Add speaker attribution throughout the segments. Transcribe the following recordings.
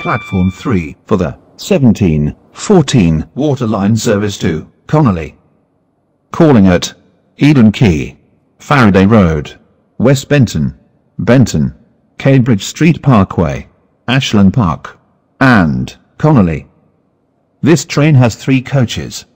Speaker 1: Platform 3 for the 1714 Waterline Service to Connolly. Calling at Eden Quay, Faraday Road, West Benton, Benton, Cambridge Street Parkway, Ashlan Park, and Connolly. This train has three coaches.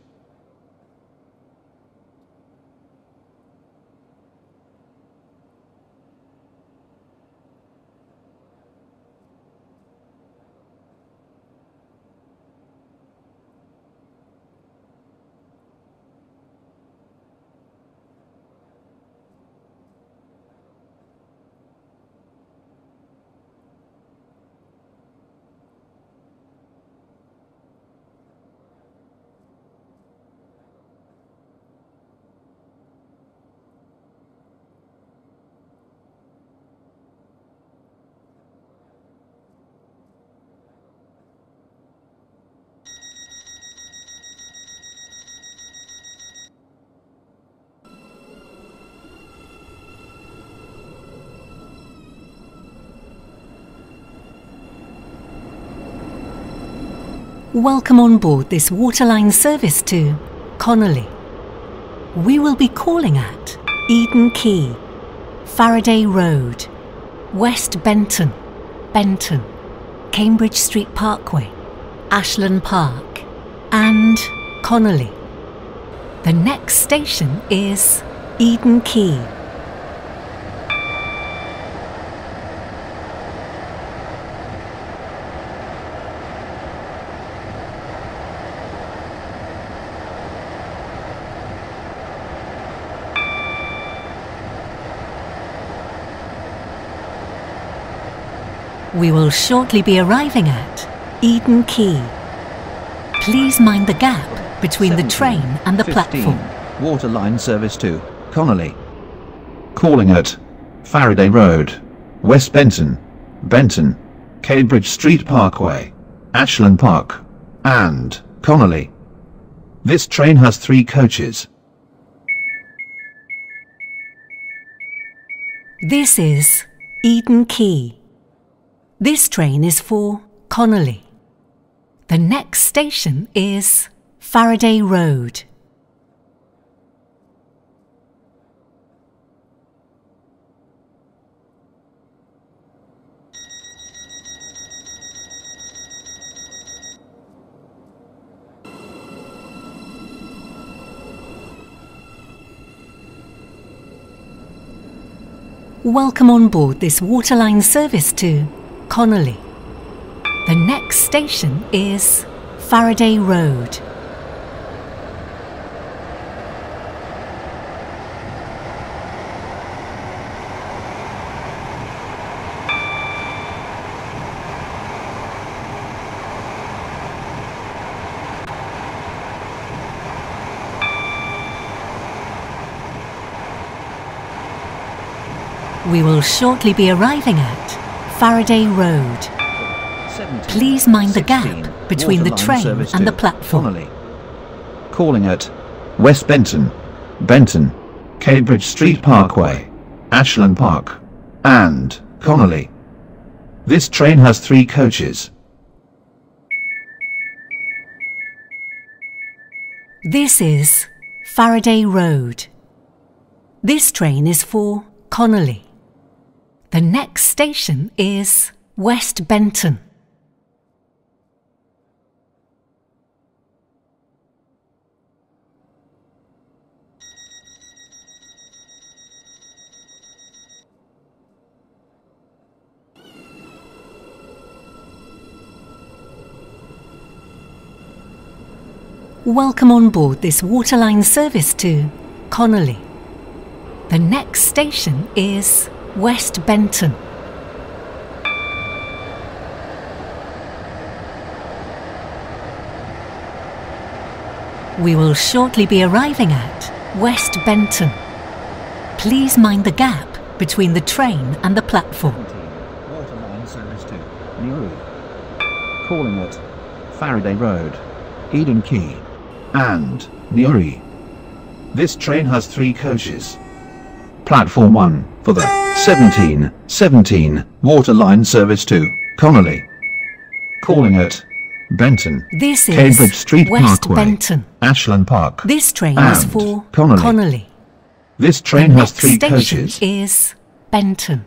Speaker 2: Welcome on board this waterline service to Connolly. We will be calling at Eden Quay, Faraday Road, West Benton, Benton, Cambridge Street Parkway, Ashlan Park, and Connolly. The next station is Eden Quay. We will shortly be arriving at Eden Quay. Please mind the gap between the train and the
Speaker 1: 15
Speaker 2: platform.
Speaker 1: Waterline Service to Connolly. Calling at Faraday Road, West Benton, Benton, Cambridge Street Parkway, Ashlan Park, and Connolly. This train has three coaches.
Speaker 2: This is Eden Quay. This train is for Connolly. The next station is Faraday Road. Welcome on board this waterline service to Connolly. The next station is Faraday Road. We will shortly be arriving at Faraday Road.
Speaker 1: 17,
Speaker 2: Please mind the gap between the train and the platform.
Speaker 1: Connolly. Calling at West Benton, Benton, Cambridge Street Parkway, Ashlan Park, and Connolly. This train has three coaches.
Speaker 2: This is Faraday Road. This train is for Connolly. The next station is West Benton. Welcome on board this waterline service to Connolly. The next station is West Benton. We will shortly be arriving at West Benton. Please mind the gap between the train and the platform.
Speaker 1: Service to Newry. Calling at Faraday Road, Eden Quay, and Newry. This train has three coaches. Platform 1 for the 1717 Waterline service to Connolly. Calling at Benton.
Speaker 2: This is
Speaker 1: Cambridge Street
Speaker 2: West
Speaker 1: Parkway.
Speaker 2: Benton.
Speaker 1: Ashlan Park.
Speaker 2: This train is for
Speaker 1: Connolly.
Speaker 2: Connolly.
Speaker 1: This train
Speaker 2: the
Speaker 1: has three
Speaker 2: station
Speaker 1: coaches.
Speaker 2: is Benton.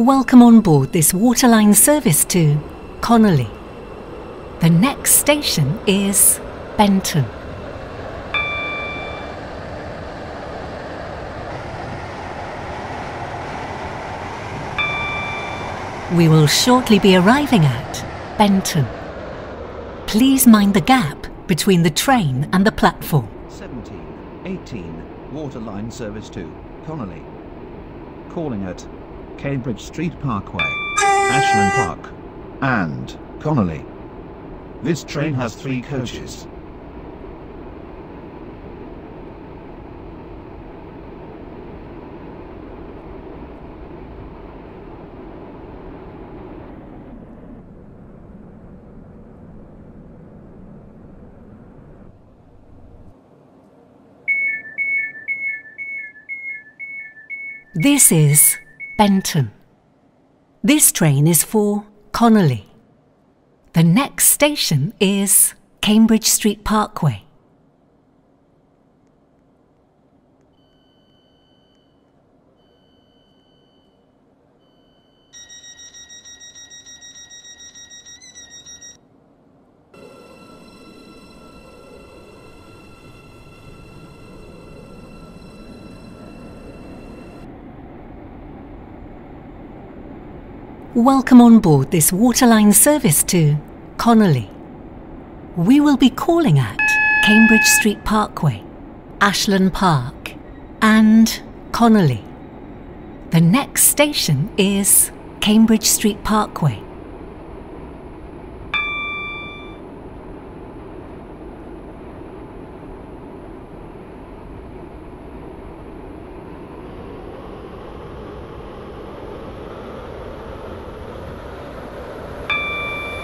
Speaker 2: Welcome on board this waterline service to Connolly. The next station is Benton. We will shortly be arriving at Benton. Please mind the gap between the train and the platform.
Speaker 1: 17, 18, Waterline Service 2, Connolly. Calling at Cambridge Street Parkway, Ashlan Park, and Connolly. This train has three coaches.
Speaker 2: This is Benton. This train is for Connolly. The next station is Cambridge Street Parkway. Welcome on board this waterline service to Connolly. We will be calling at Cambridge Street Parkway, Ashlan Park, and Connolly. The next station is Cambridge Street Parkway.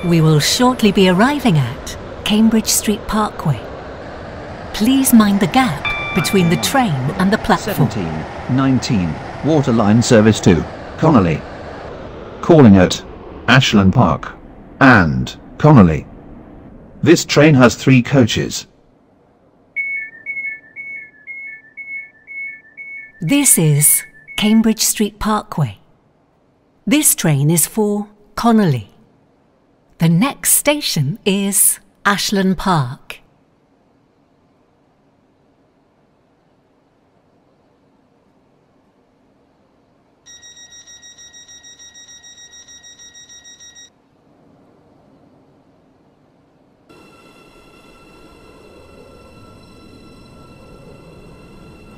Speaker 2: We will shortly be arriving at Cambridge Street Parkway. Please mind the gap between the train and the platform.
Speaker 1: 17, 19, Waterline Service 2, Connolly. Calling at Ashlan Park, and Connolly. This train has three coaches.
Speaker 2: This is Cambridge Street Parkway. This train is for Connolly. The next station is Ashlan Park.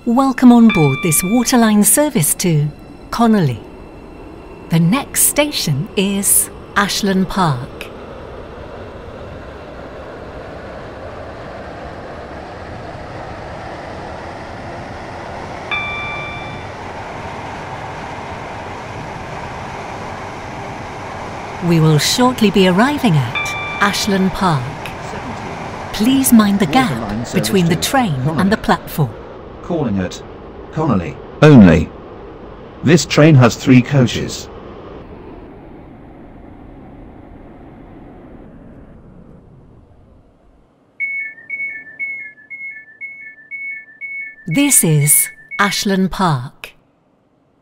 Speaker 2: Welcome on board this waterline service to Connolly. The next station is Ashlan Park. We will shortly be arriving at Ashlan Park. Please mind the gap between the train
Speaker 1: Connolly.
Speaker 2: and the platform.
Speaker 1: calling at Connolly. Only. This train has three coaches.
Speaker 2: This is Ashlan Park.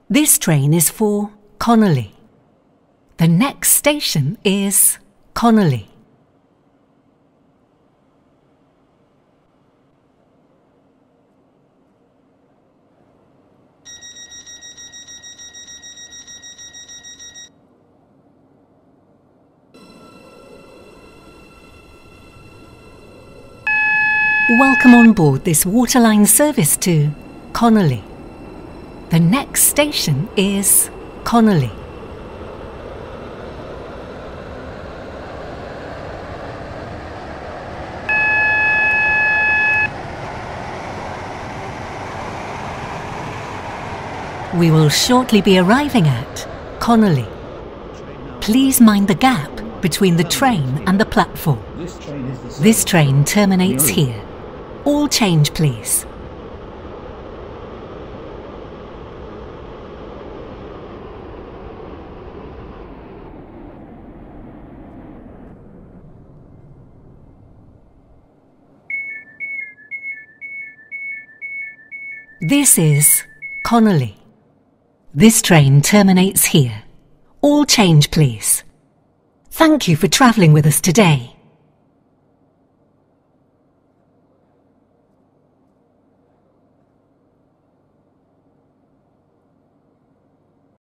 Speaker 2: This train is for Connolly. The next station is Connolly. Welcome on board this waterline service to Connolly. The next station is Connolly. We will shortly be arriving at Connolly. Please mind the gap between the train and the platform. This train terminates here. All change, please. This is Connolly. This train terminates here. All change, please. Thank you for travelling with us today.